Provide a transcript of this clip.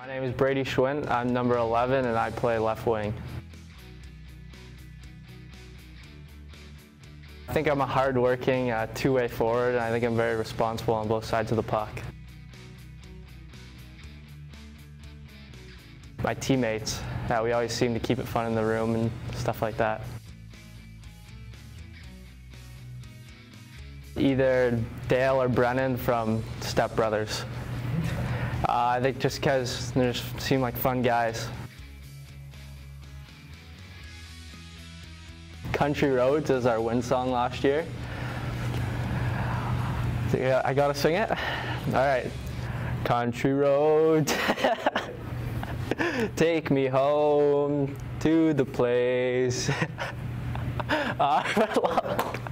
My name is Brady Schwindt. I'm number 11 and I play left wing. I think I'm a hard-working uh, two-way forward and I think I'm very responsible on both sides of the puck. My teammates, uh, we always seem to keep it fun in the room and stuff like that. Either Dale or Brennan from Step Brothers. I think just because they just seem like fun guys. Country Roads is our win song last year. Yeah, I gotta sing it? All right. Country Roads, take me home to the place. I.